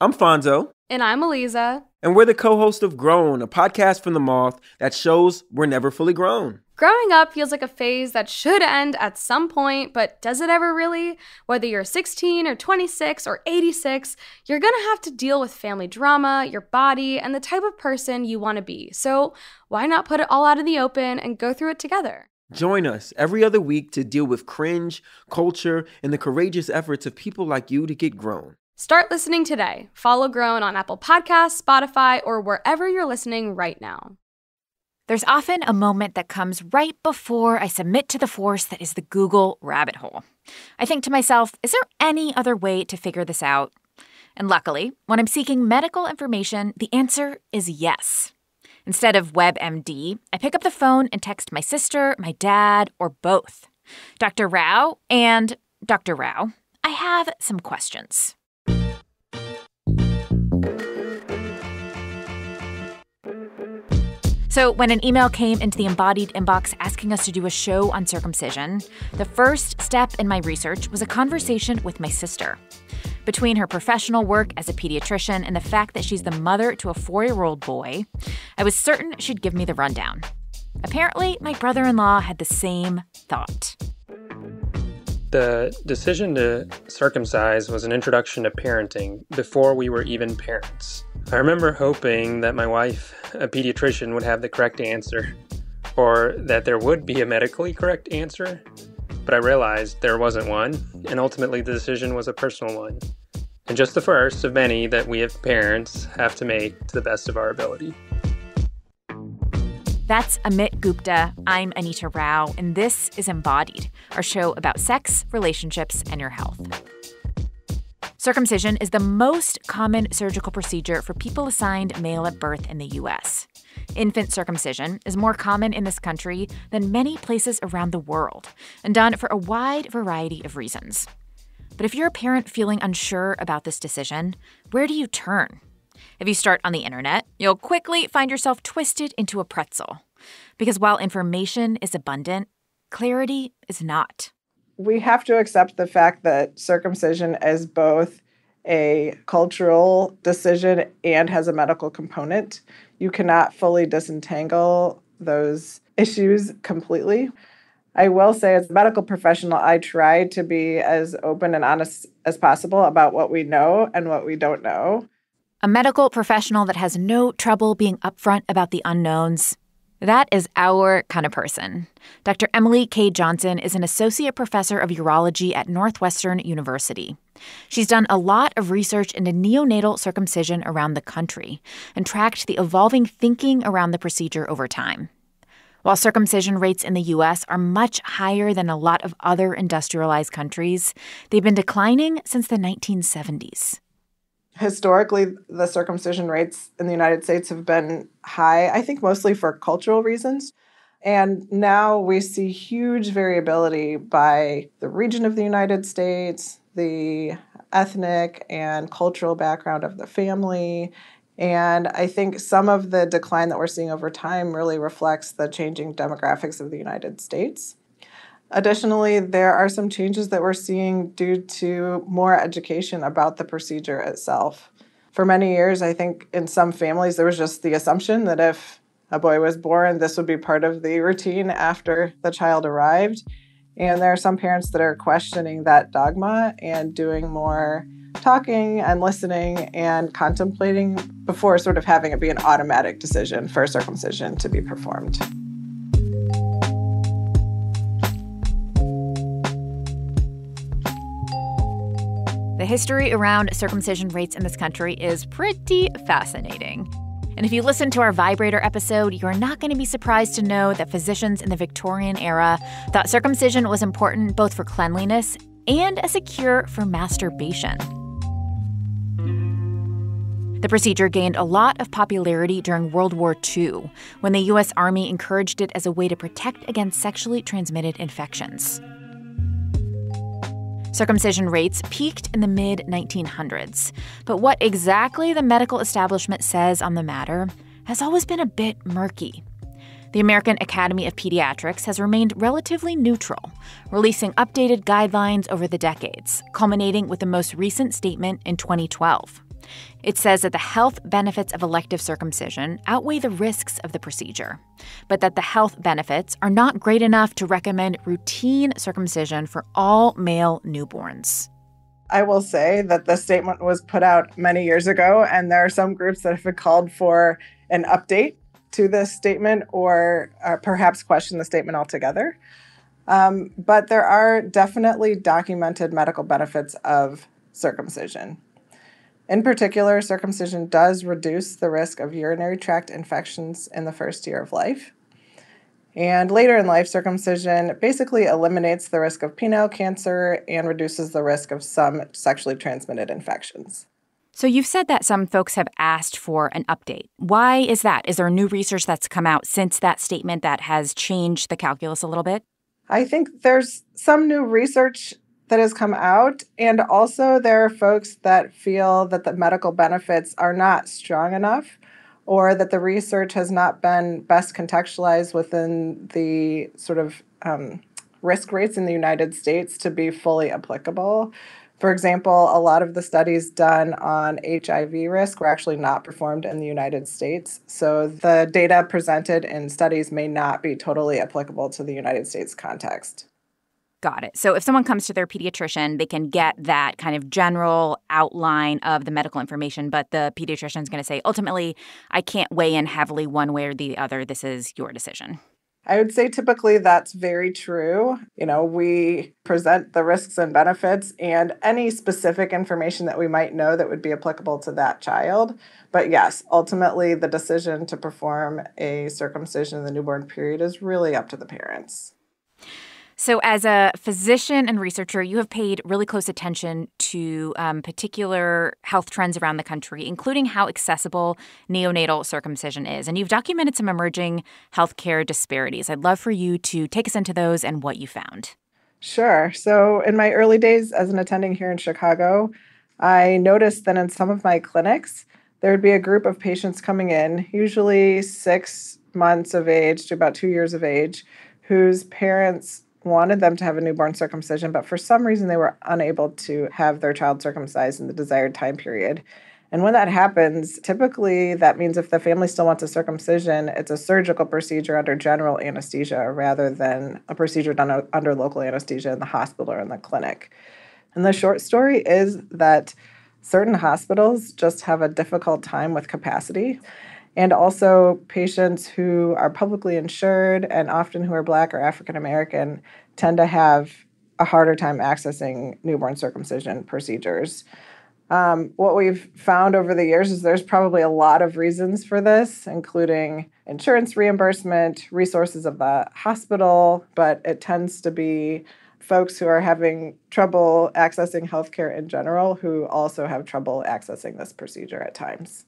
I'm Fonzo. And I'm Aliza. And we're the co host of Grown, a podcast from The Moth that shows we're never fully grown. Growing up feels like a phase that should end at some point, but does it ever really? Whether you're 16 or 26 or 86, you're gonna have to deal with family drama, your body, and the type of person you wanna be. So why not put it all out in the open and go through it together? Join us every other week to deal with cringe, culture, and the courageous efforts of people like you to get grown. Start listening today. Follow Grown on Apple Podcasts, Spotify, or wherever you're listening right now. There's often a moment that comes right before I submit to the force that is the Google rabbit hole. I think to myself, is there any other way to figure this out? And luckily, when I'm seeking medical information, the answer is yes. Instead of WebMD, I pick up the phone and text my sister, my dad, or both. Dr. Rao and Dr. Rao, I have some questions. So, when an email came into the embodied inbox asking us to do a show on circumcision, the first step in my research was a conversation with my sister. Between her professional work as a pediatrician and the fact that she's the mother to a four year old boy, I was certain she'd give me the rundown. Apparently, my brother in law had the same thought. The decision to circumcise was an introduction to parenting before we were even parents. I remember hoping that my wife, a pediatrician, would have the correct answer, or that there would be a medically correct answer, but I realized there wasn't one, and ultimately the decision was a personal one, and just the first of many that we as parents have to make to the best of our ability. That's Amit Gupta. I'm Anita Rao, and this is Embodied, our show about sex, relationships, and your health. Circumcision is the most common surgical procedure for people assigned male at birth in the U.S. Infant circumcision is more common in this country than many places around the world and done for a wide variety of reasons. But if you're a parent feeling unsure about this decision, where do you turn? If you start on the internet, you'll quickly find yourself twisted into a pretzel. Because while information is abundant, clarity is not. We have to accept the fact that circumcision is both a cultural decision and has a medical component. You cannot fully disentangle those issues completely. I will say, as a medical professional, I try to be as open and honest as possible about what we know and what we don't know. A medical professional that has no trouble being upfront about the unknowns. That is our kind of person. Dr. Emilie K. Johnson is an associate professor of urology at Northwestern University. She's done a lot of research into neonatal circumcision around the country and tracked the evolving thinking around the procedure over time. While circumcision rates in the US are much higher than a lot of other industrialized countries, they've been declining since the 1970s historically the circumcision rates in the United States have been high, I think mostly for cultural reasons. And now we see huge variability by the region of the United States, the ethnic and cultural background of the family. And I think some of the decline that we're seeing over time really reflects the changing demographics of the United States. Additionally, there are some changes that we're seeing due to more education about the procedure itself. For many years, I think in some families, there was just the assumption that if a boy was born, this would be part of the routine after the child arrived. And there are some parents that are questioning that dogma and doing more talking and listening and contemplating before sort of having it be an automatic decision for circumcision to be performed. History around circumcision rates in this country is pretty fascinating. And if you listen to our vibrator episode, you're not going to be surprised to know that physicians in the Victorian era thought circumcision was important both for cleanliness and as a cure for masturbation. The procedure gained a lot of popularity during World War II, when the U.S. Army encouraged it as a way to protect against sexually transmitted infections. Circumcision rates peaked in the mid 1900s, but what exactly the medical establishment says on the matter has always been a bit murky. The American Academy of Pediatrics has remained relatively neutral, releasing updated guidelines over the decades, culminating with the most recent statement in 2012. It says that the health benefits of elective circumcision outweigh the risks of the procedure, but that the health benefits are not great enough to recommend routine circumcision for all male newborns. I will say that the statement was put out many years ago, and there are some groups that have called for an update to this statement or uh, perhaps question the statement altogether. Um, but there are definitely documented medical benefits of circumcision. In particular, circumcision does reduce the risk of urinary tract infections in the first year of life. And later in life, circumcision basically eliminates the risk of penile cancer and reduces the risk of some sexually transmitted infections. So, you've said that some folks have asked for an update. Why is that? Is there new research that's come out since that statement that has changed the calculus a little bit? I think there's some new research that has come out. And also, there are folks that feel that the medical benefits are not strong enough or that the research has not been best contextualized within the sort of um, risk rates in the United States to be fully applicable. For example, a lot of the studies done on HIV risk were actually not performed in the United States. So the data presented in studies may not be totally applicable to the United States context. Got it. So if someone comes to their pediatrician, they can get that kind of general outline of the medical information, but the pediatrician is going to say, ultimately, I can't weigh in heavily one way or the other. This is your decision. I would say typically that's very true. You know, we present the risks and benefits and any specific information that we might know that would be applicable to that child. But yes, ultimately, the decision to perform a circumcision in the newborn period is really up to the parents. So, as a physician and researcher, you have paid really close attention to um, particular health trends around the country, including how accessible neonatal circumcision is. And you've documented some emerging healthcare disparities. I'd love for you to take us into those and what you found. Sure. So, in my early days as an attending here in Chicago, I noticed that in some of my clinics, there would be a group of patients coming in, usually six months of age to about two years of age, whose parents wanted them to have a newborn circumcision, but for some reason they were unable to have their child circumcised in the desired time period. And when that happens, typically that means if the family still wants a circumcision, it's a surgical procedure under general anesthesia rather than a procedure done under local anesthesia in the hospital or in the clinic. And the short story is that certain hospitals just have a difficult time with capacity and also patients who are publicly insured and often who are Black or African American tend to have a harder time accessing newborn circumcision procedures. Um, what we've found over the years is there's probably a lot of reasons for this, including insurance reimbursement, resources of the hospital, but it tends to be folks who are having trouble accessing healthcare in general who also have trouble accessing this procedure at times.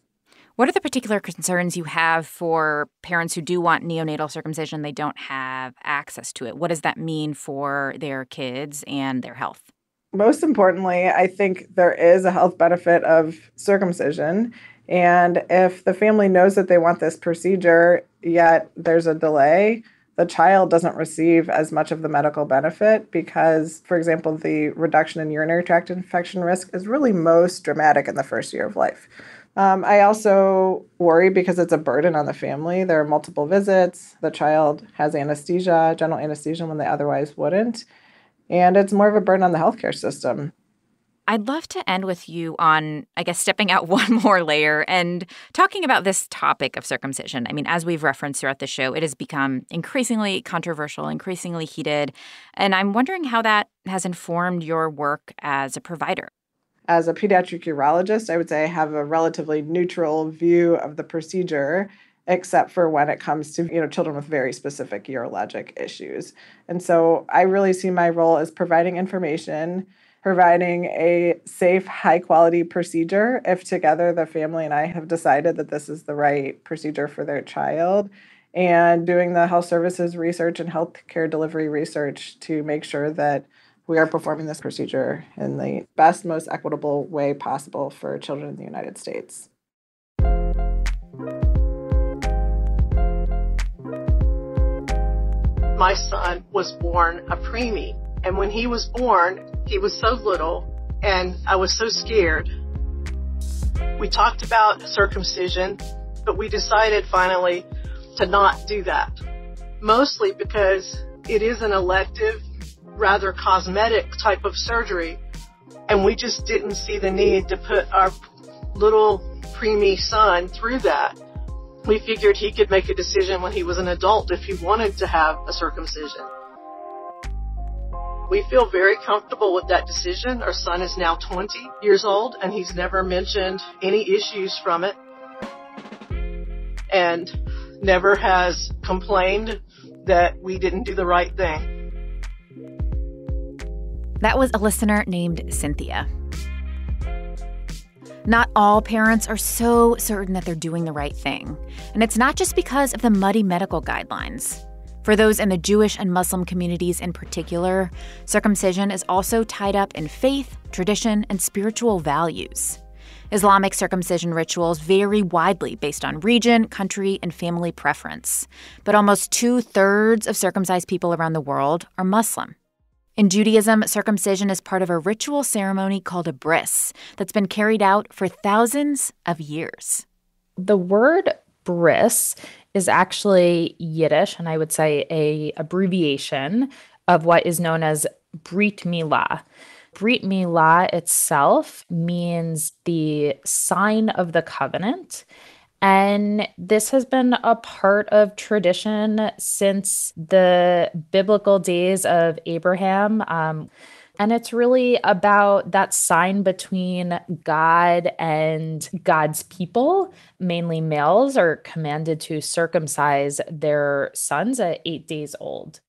What are the particular concerns you have for parents who do want neonatal circumcision? They don't have access to it. What does that mean for their kids and their health? Most importantly, I think there is a health benefit of circumcision. And if the family knows that they want this procedure, yet there's a delay, the child doesn't receive as much of the medical benefit because, for example, the reduction in urinary tract infection risk is really most dramatic in the first year of life. Um, I also worry because it's a burden on the family. There are multiple visits. The child has anesthesia, general anesthesia, when they otherwise wouldn't. And it's more of a burden on the healthcare system. I'd love to end with you on, I guess, stepping out one more layer and talking about this topic of circumcision. I mean, as we've referenced throughout the show, it has become increasingly controversial, increasingly heated. And I'm wondering how that has informed your work as a provider as a pediatric urologist, I would say I have a relatively neutral view of the procedure, except for when it comes to you know children with very specific urologic issues. And so I really see my role as providing information, providing a safe, high quality procedure if together the family and I have decided that this is the right procedure for their child. And doing the health services research and healthcare delivery research to make sure that we are performing this procedure in the best, most equitable way possible for children in the United States. My son was born a preemie, and when he was born, he was so little, and I was so scared. We talked about circumcision, but we decided finally to not do that. Mostly because it is an elective, rather cosmetic type of surgery, and we just didn't see the need to put our little preemie son through that. We figured he could make a decision when he was an adult if he wanted to have a circumcision. We feel very comfortable with that decision. Our son is now 20 years old and he's never mentioned any issues from it and never has complained that we didn't do the right thing. That was a listener named Cynthia. Not all parents are so certain that they're doing the right thing. And it's not just because of the muddy medical guidelines. For those in the Jewish and Muslim communities in particular, circumcision is also tied up in faith, tradition, and spiritual values. Islamic circumcision rituals vary widely based on region, country, and family preference. But almost two thirds of circumcised people around the world are Muslim. In Judaism, circumcision is part of a ritual ceremony called a bris that's been carried out for thousands of years. The word bris is actually Yiddish, and I would say a abbreviation of what is known as Brit Milah. Brit Milah itself means the sign of the covenant. And this has been a part of tradition since the biblical days of Abraham. Um, and it's really about that sign between God and God's people. Mainly males are commanded to circumcise their sons at eight days old.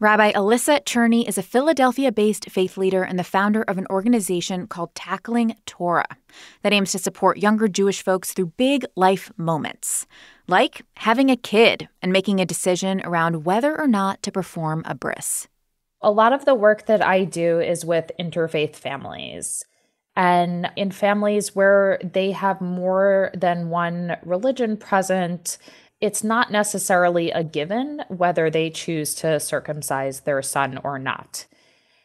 Rabbi Elyssa Cherney is a Philadelphia based faith leader and the founder of an organization called Tackling Torah that aims to support younger Jewish folks through big life moments, like having a kid and making a decision around whether or not to perform a bris a lot of the work that I do is with interfaith families. And in families where they have more than one religion present, it's not necessarily a given whether they choose to circumcise their son or not.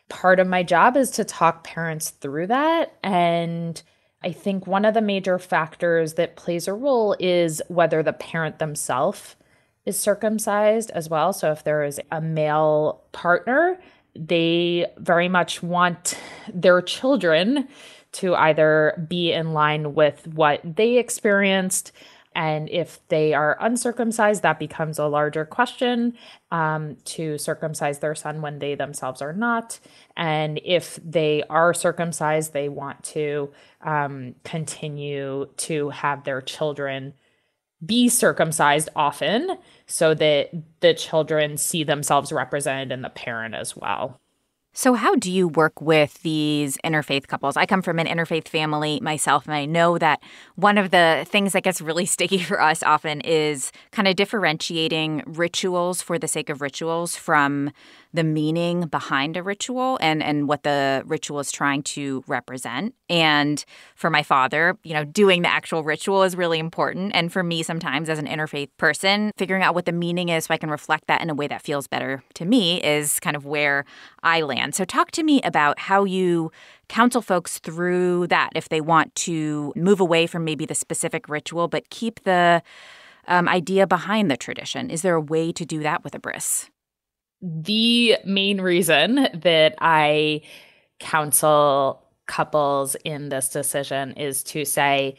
Part of my job is to talk parents through that. And I think one of the major factors that plays a role is whether the parent themselves is circumcised as well. So if there is a male partner, they very much want their children to either be in line with what they experienced. And if they are uncircumcised, that becomes a larger question um, to circumcise their son when they themselves are not. And if they are circumcised, they want to um, continue to have their children be circumcised often so that the children see themselves represented in the parent as well. So, how do you work with these interfaith couples? I come from an interfaith family myself, and I know that one of the things that gets really sticky for us often is kind of differentiating rituals for the sake of rituals from the meaning behind a ritual and and what the ritual is trying to represent. And for my father, you know, doing the actual ritual is really important. And for me, sometimes as an interfaith person, figuring out what the meaning is so I can reflect that in a way that feels better to me is kind of where I land. So talk to me about how you counsel folks through that if they want to move away from maybe the specific ritual, but keep the um, idea behind the tradition. Is there a way to do that with a bris? The main reason that I counsel couples in this decision is to say,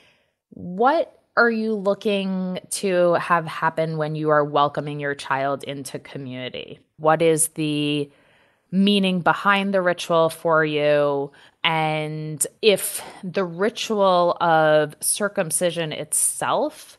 what are you looking to have happen when you are welcoming your child into community? What is the meaning behind the ritual for you? And if the ritual of circumcision itself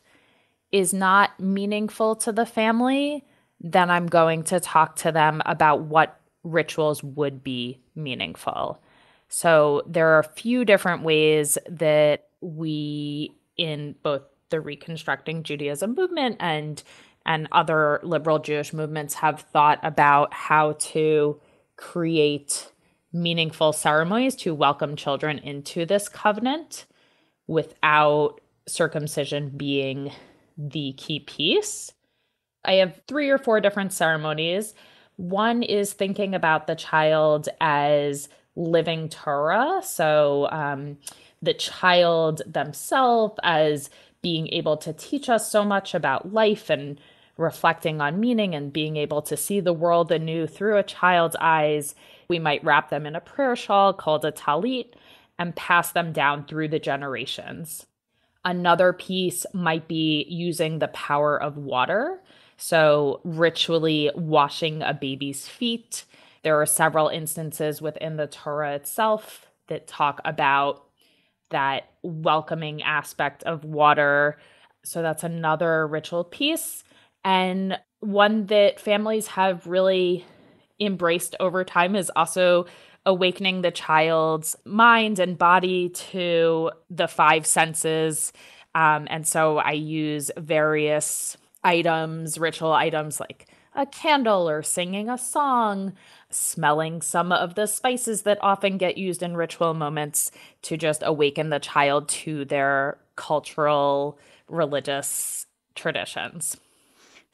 is not meaningful to the family, then I'm going to talk to them about what rituals would be meaningful. So there are a few different ways that we, in both the Reconstructing Judaism movement and and other liberal Jewish movements, have thought about how to create meaningful ceremonies to welcome children into this covenant without circumcision being the key piece. I have three or four different ceremonies. One is thinking about the child as living Torah. So, um, the child themselves as being able to teach us so much about life and reflecting on meaning and being able to see the world anew through a child's eyes. We might wrap them in a prayer shawl called a talit and pass them down through the generations. Another piece might be using the power of water. So, ritually washing a baby's feet. There are several instances within the Torah itself that talk about that welcoming aspect of water. So, that's another ritual piece. And one that families have really embraced over time is also awakening the child's mind and body to the five senses. Um, and so I use various items, ritual items like a candle or singing a song, smelling some of the spices that often get used in ritual moments to just awaken the child to their cultural, religious traditions.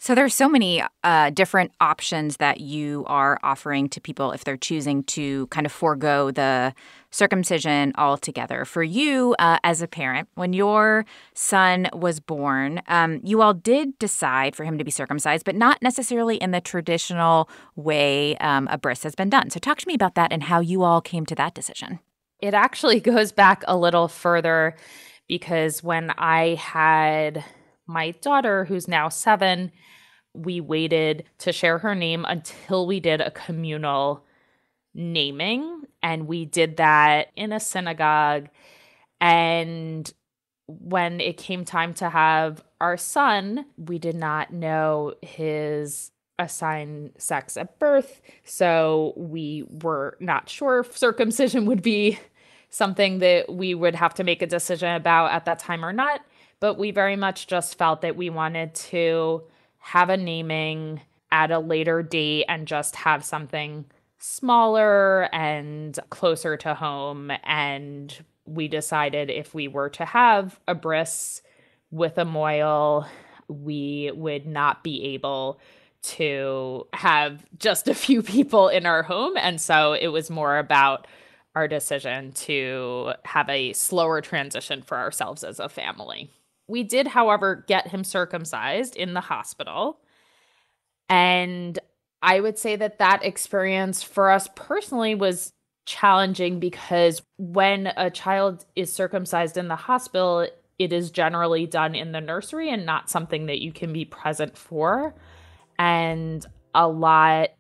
So there's so many uh, different options that you are offering to people if they're choosing to kind of forego the circumcision altogether. For you uh, as a parent, when your son was born, um, you all did decide for him to be circumcised, but not necessarily in the traditional way um, a bris has been done. So talk to me about that and how you all came to that decision. It actually goes back a little further because when I had my daughter, who's now seven, we waited to share her name until we did a communal naming. And we did that in a synagogue. And when it came time to have our son, we did not know his assigned sex at birth. So we were not sure if circumcision would be something that we would have to make a decision about at that time or not. But we very much just felt that we wanted to have a naming at a later date and just have something smaller and closer to home. And we decided if we were to have a bris with a mohel, we would not be able to have just a few people in our home. And so it was more about our decision to have a slower transition for ourselves as a family. We did, however, get him circumcised in the hospital. And I would say that that experience for us personally was challenging because when a child is circumcised in the hospital, it is generally done in the nursery and not something that you can be present for. And a lot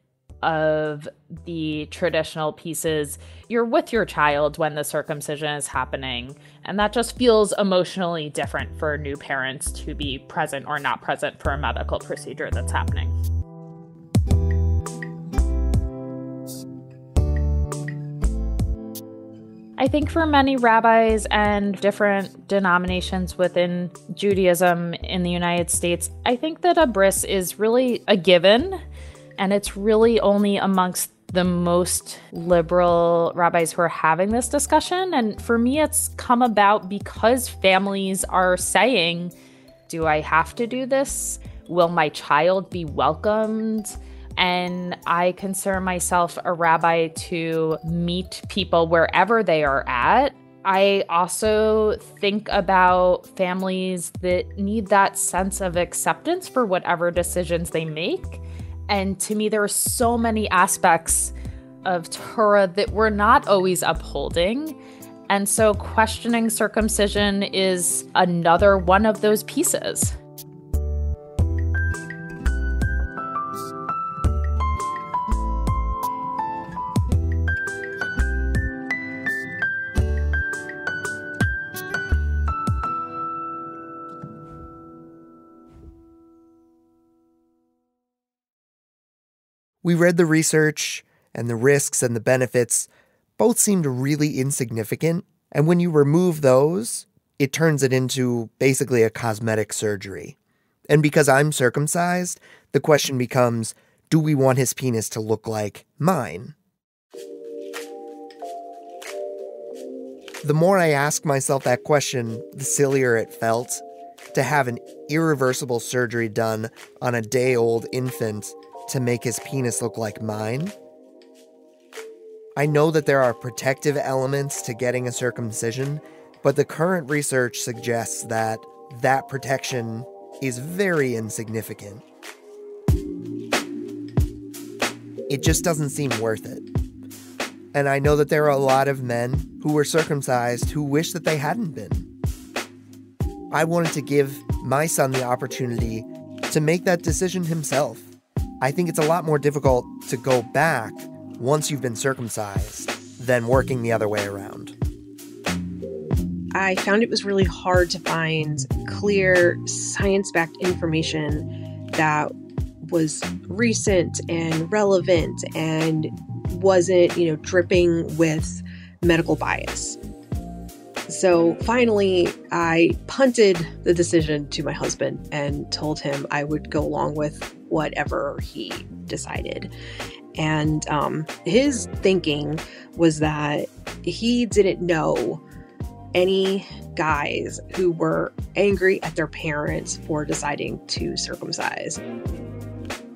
of the traditional pieces, you're with your child when the circumcision is happening. And that just feels emotionally different for new parents to be present or not present for a medical procedure that's happening. I think for many rabbis and different denominations within Judaism in the United States, I think that a bris is really a given and it's really only amongst the most liberal rabbis who are having this discussion. And for me, it's come about because families are saying, Do I have to do this? Will my child be welcomed? And I consider myself a rabbi to meet people wherever they are at. I also think about families that need that sense of acceptance for whatever decisions they make. And to me, there are so many aspects of Torah that we're not always upholding. And so questioning circumcision is another one of those pieces. We read the research, and the risks and the benefits both seemed really insignificant. And when you remove those, it turns it into basically a cosmetic surgery. And because I'm circumcised, the question becomes do we want his penis to look like mine? The more I ask myself that question, the sillier it felt to have an irreversible surgery done on a day old infant to make his penis look like mine. I know that there are protective elements to getting a circumcision, But the current research suggests that that protection is very insignificant. It just doesn't seem worth it. And I know that there are a lot of men who were circumcised who wish that they hadn't been. I wanted to give my son the opportunity to make that decision himself. I think it's a lot more difficult to go back once you've been circumcised than working the other way around. I found it was really hard to find clear science backed information that was recent and relevant and wasn't, you know, dripping with medical bias. So finally, I punted the decision to my husband and told him I would go along with whatever he decided. And um, his thinking was that he didn't know any guys who were angry at their parents for deciding to circumcise.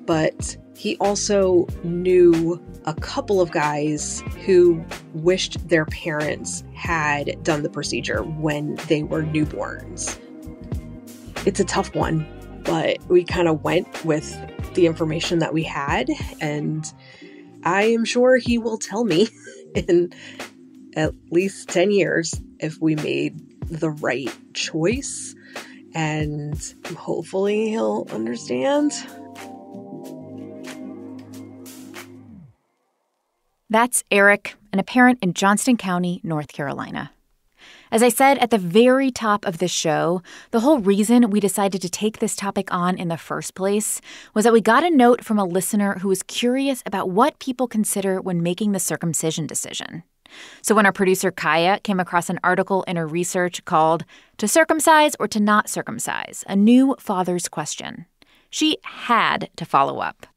But he also knew a couple of guys who wished their parents had done the procedure when they were newborns. It's a tough one, but we kind of went with the information that we had, and I am sure he will tell me in at least 10 years if we made the right choice. And hopefully he'll understand. That's Eric, an apparent in Johnston County, North Carolina. As I said at the very top of this show, the whole reason we decided to take this topic on in the first place was that we got a note from a listener who was curious about what people consider when making the circumcision decision. So when our producer Kaya came across an article in her research called To Circumcise or to Not Circumcise, a New Father's Question, she had to follow up.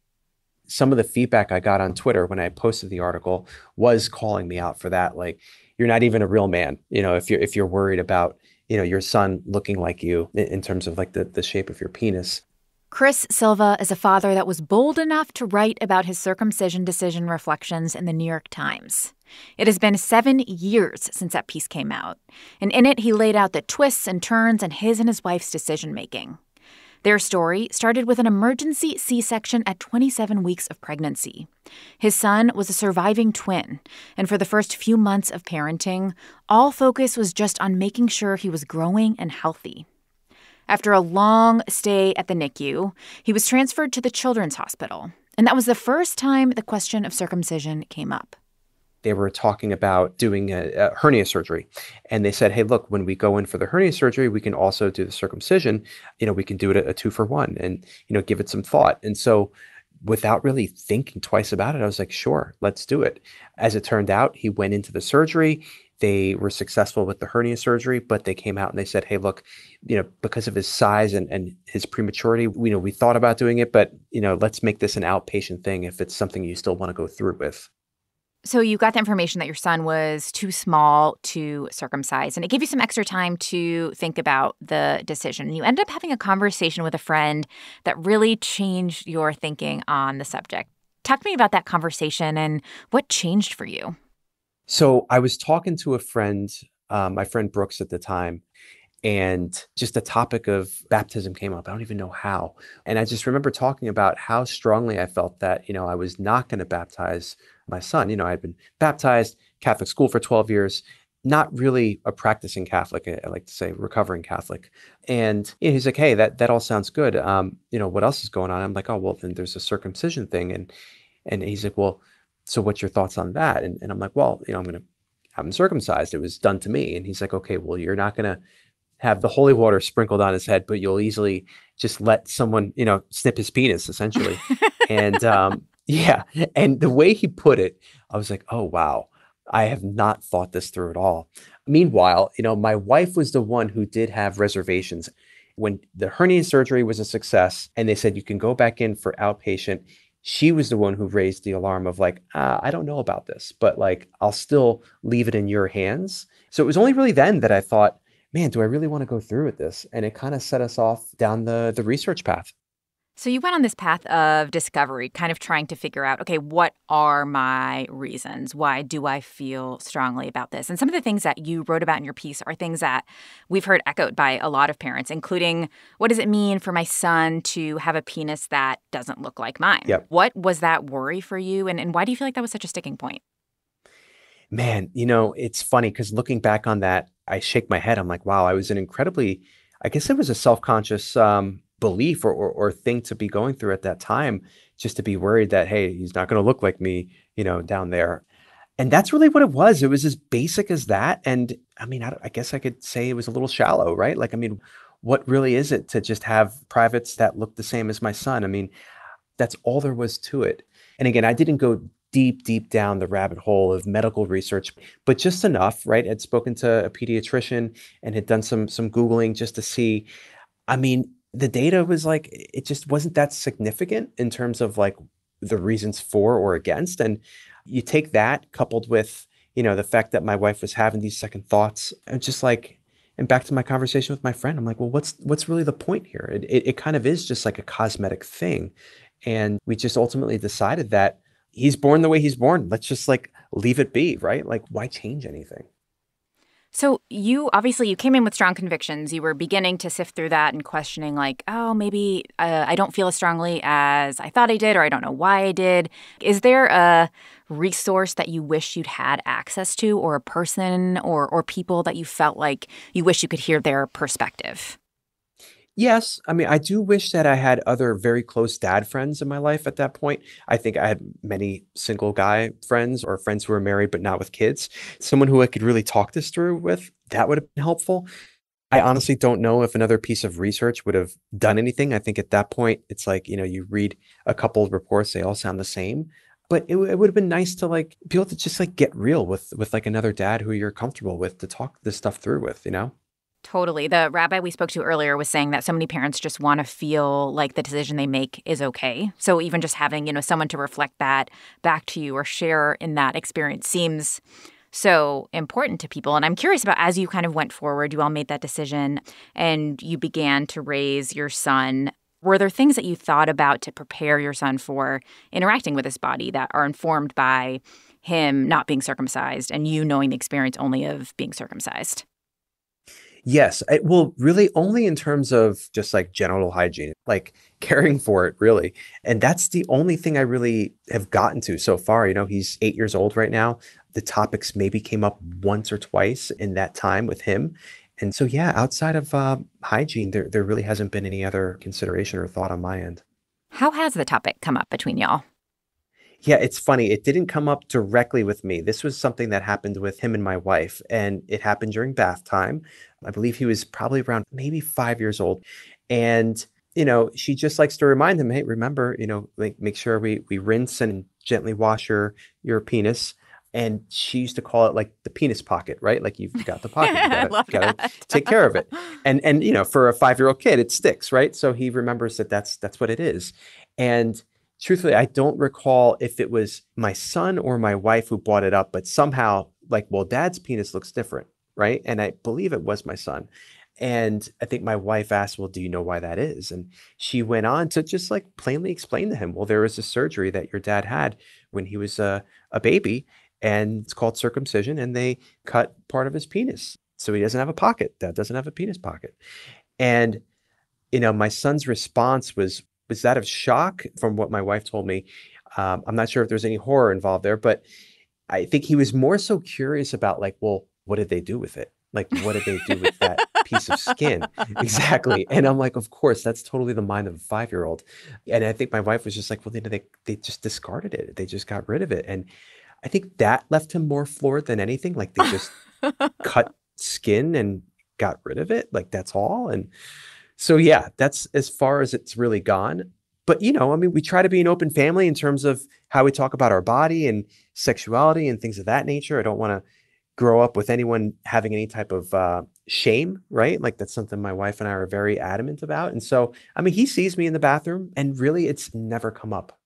Some of the feedback I got on Twitter when I posted the article was calling me out for that. Like, you're not even a real man, you know, if you're if you're worried about, you know, your son looking like you in, terms of like the, the shape of your penis. Chris Silva is a father that was bold enough to write about his circumcision decision reflections in the New York Times. It has been seven years since that piece came out, and in it he laid out the twists and turns in his and his wife's decision making. Their story started with an emergency C section at 27 weeks of pregnancy. His son was a surviving twin, and for the first few months of parenting, all focus was just on making sure he was growing and healthy. After a long stay at the NICU, he was transferred to the Children's Hospital, and that was the first time the question of circumcision came up they were talking about doing a, a, hernia surgery. And they said hey look when we go in for the hernia surgery we can also do the circumcision. You know we can do it a, a two for one and you know give it some thought. And so without really thinking twice about it i was like sure let's do it. As it turned out he went into the surgery. They were successful with the hernia surgery but they came out and they said hey look you know because of his size and, and his prematurity you know we thought about doing it but you know let's make this an outpatient thing if it's something you still want to go through with so you got the information that your son was too small to circumcise, and it gave you some extra time to think about the decision. And you ended up having a conversation with a friend that really changed your thinking on the subject. Talk to me about that conversation and what changed for you. So I was talking to a friend, um, my friend Brooks at the time, and just the topic of baptism came up. I don't even know how. And I just remember talking about how strongly I felt that, you know, I was not going to baptize my son. You know, I had been baptized, Catholic school for 12 years, not really a practicing Catholic. I like to say recovering Catholic. And you know, he's like, "Hey, that that all sounds good. Um, you know, what else is going on?" I'm like, "Oh, well, then there's a circumcision thing." And and he's like, "Well, so what's your thoughts on that?" And and I'm like, "Well, you know, I'm going to have him circumcised. It was done to me." And he's like, "Okay, well, you're not going to have the holy water sprinkled on his head, but you'll easily just let someone, you know, snip his penis essentially." and um, yeah. And the way he put it, I was like, oh, wow. I have not thought this through at all. Meanwhile, you know, my wife was the one who did have reservations. When the hernia surgery was a success and they said you can go back in for outpatient, she was the one who raised the alarm of like, ah, I don't know about this, but like, I'll still leave it in your hands. So it was only really then that I thought, man, do I really want to go through with this? And it kind of set us off down the the research path. So you went on this path of discovery, kind of trying to figure out, okay, what are my reasons? Why do I feel strongly about this? And some of the things that you wrote about in your piece are things that we've heard echoed by a lot of parents, including what does it mean for my son to have a penis that doesn't look like mine? Yep. What was that worry for you? And, and why do you feel like that was such a sticking point? Man, you know, it's funny because looking back on that, I shake my head. I'm like, wow, I was an incredibly, I guess it was a self conscious um, belief or, or, or thing to be going through at that time just to be worried that hey he's not going to look like me you know down there. And that's really what it was. It was as basic as that. And i mean I, I guess i could say it was a little shallow right? Like i mean what really is it to just have privates that look the same as my son? I mean that's all there was to it. And again i didn't go deep deep down the rabbit hole of medical research but just enough right? I'd spoken to a pediatrician and had done some some googling just to see. I mean the data was like it just wasn't that significant in terms of like the reasons for or against and you take that coupled with you know the fact that my wife was having these second thoughts and just like and back to my conversation with my friend i'm like well what's what's really the point here? It, it, it kind of is just like a cosmetic thing and we just ultimately decided that he's born the way he's born let's just like leave it be right? Like why change anything so you obviously you came in with strong convictions. You were beginning to sift through that and questioning like, oh, maybe uh, I don't feel as strongly as I thought I did, or I don't know why I did. Is there a resource that you wish you'd had access to, or a person or or people that you felt like you wish you could hear their perspective? Yes. I mean, I do wish that I had other very close dad friends in my life at that point. I think I had many single guy friends or friends who were married but not with kids. Someone who I could really talk this through with, that would have been helpful. I honestly don't know if another piece of research would have done anything. I think at that point, it's like, you know, you read a couple of reports, they all sound the same. But it, it would have been nice to like be able to just like get real with with like another dad who you're comfortable with to talk this stuff through with, you know? Totally. The rabbi we spoke to earlier was saying that so many parents just want to feel like the decision they make is okay. So even just having, you know, someone to reflect that back to you or share in that experience seems so important to people. And I'm curious about as you kind of went forward, you all made that decision and you began to raise your son. Were there things that you thought about to prepare your son for interacting with his body that are informed by him not being circumcised and you knowing the experience only of being circumcised? Yes. I, well, really only in terms of just like general hygiene, like caring for it, really. And that's the only thing I really have gotten to so far. You know, he's eight years old right now. The topics maybe came up once or twice in that time with him. And so, yeah, outside of uh, hygiene, there, there really hasn't been any other consideration or thought on my end. How has the topic come up between y'all? Yeah, it's funny. It didn't come up directly with me. This was something that happened with him and my wife, and it happened during bath time. I believe he was probably around maybe five years old. And, you know, she just likes to remind him, hey, remember, you know, like make sure we we rinse and gently wash your your penis. And she used to call it like the penis pocket, right? Like you've got the pocket, you gotta, gotta take care of it. And and you know, for a five year old kid, it sticks, right? So he remembers that that's that's what it is. And truthfully, I don't recall if it was my son or my wife who brought it up, but somehow, like, well, dad's penis looks different, right? And I believe it was my son. And I think my wife asked, Well, do you know why that is? And she went on to just like plainly explain to him, Well, there was a surgery that your dad had when he was a, a baby, and it's called circumcision, and they cut part of his penis. So he doesn't have a pocket. Dad doesn't have a penis pocket. And, you know, my son's response was, was that of shock from what my wife told me. Um, I'm not sure if there's any horror involved there, but I think he was more so curious about like, well, what did they do with it? Like, what did they do with that piece of skin? exactly. And I'm like, of course, that's totally the mind of a five year old. And I think my wife was just like, well, they, they they just discarded it. They just got rid of it. And I think that left him more floored than anything. Like they just cut skin and got rid of it. Like that's all. And so yeah, that's as far as it's really gone. But you know, I mean, we try to be an open family in terms of how we talk about our body and sexuality and things of that nature. I don't want to grow up with anyone having any type of uh, shame, right? Like that's something my wife and I are very adamant about. And so, I mean, he sees me in the bathroom, and really, it's never come up.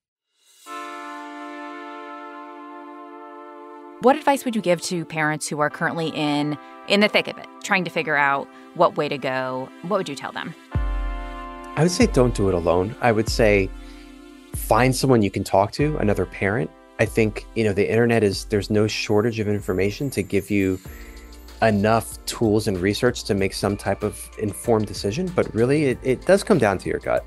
What advice would you give to parents who are currently in in the thick of it, trying to figure out what way to go? What would you tell them? I would say don't do it alone. I would say find someone you can talk to, another parent. I think, you know, the internet is, there's no shortage of information to give you enough tools and research to make some type of informed decision. But really, it, it does come down to your gut.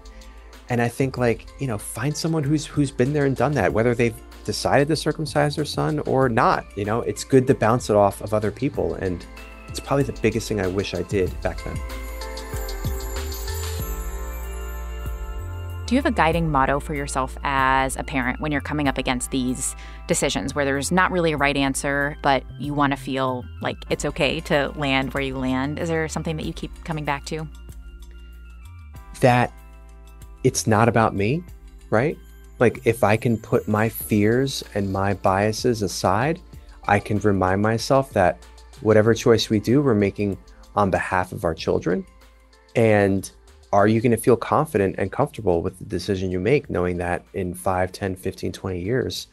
And I think, like, you know, find someone who's who's been there and done that, whether they've decided to circumcise their son or not. You know, it's good to bounce it off of other people. And it's probably the biggest thing I wish I did back then. Do you have a guiding motto for yourself as a parent when you're coming up against these decisions where there's not really a right answer, but you want to feel like it's okay to land where you land? Is there something that you keep coming back to? That it's not about me, right? Like, if I can put my fears and my biases aside, I can remind myself that whatever choice we do, we're making on behalf of our children. And are you going to feel confident and comfortable with the decision you make, knowing that in 5, 10, 15, 20 years,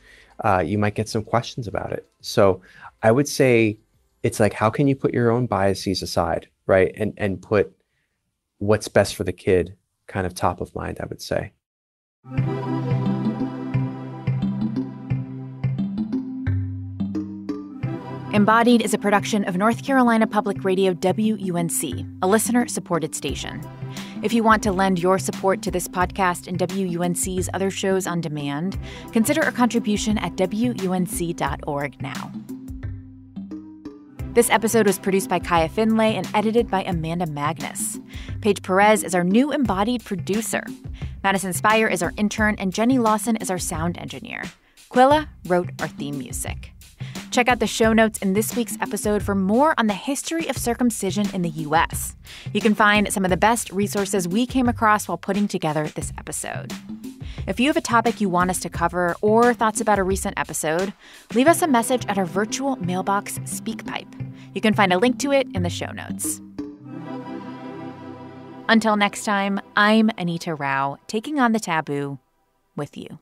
uh, you might get some questions about it? So I would say it's like, how can you put your own biases aside, right? And, and put what's best for the kid kind of top of mind, I would say. Embodied is a production of North Carolina Public Radio WUNC, a listener supported station. If you want to lend your support to this podcast and WUNC's other shows on demand, consider a contribution at WUNC.org now. This episode was produced by Kaia Findlay and edited by Amanda Magnus. Paige Perez is our new embodied producer. Madison Spire is our intern, and Jenni Lawson is our sound engineer. Quilla wrote our theme music. Check out the show notes in this week's episode for more on the history of circumcision in the U.S. You can find some of the best resources we came across while putting together this episode. If you have a topic you want us to cover or thoughts about a recent episode, leave us a message at our virtual mailbox SpeakPipe. You can find a link to it in the show notes. Until next time, I'm Anita Rao, taking on the taboo with you.